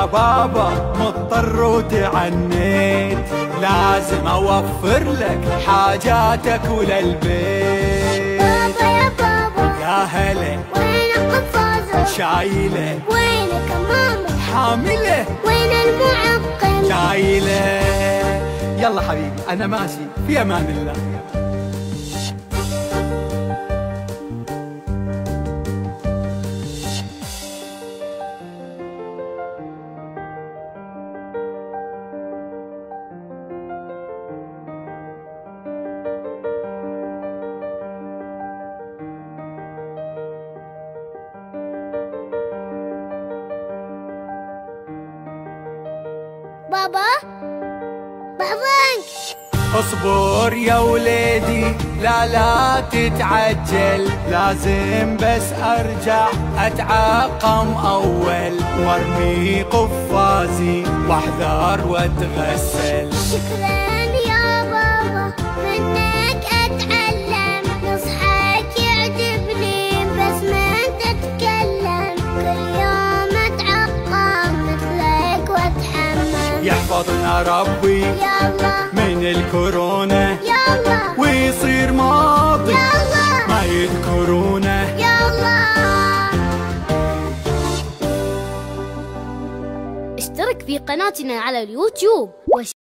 يا بابا مضطر وتعنيت لازم أوفر لك حاجاتك وللبيت. بابا يا بابا يا هلا. وين القفازة شايلة. وينك ماما حاملة. وين المعقم؟ شايلة. يلا حبيبي أنا ماشي في أمان الله. بابا؟ بابا؟ اصبر يا وليدي لا لا تتعجل. لازم بس ارجع اتعقم اول. وارمي قفازي واحذر واتغسل. شكرا يا بابا. يحفظنا ربي. يلا. من الكورونا. يلا. ويصير ماضي. يلا. ما يذكرونا. يلا. اشترك في قناتنا على اليوتيوب.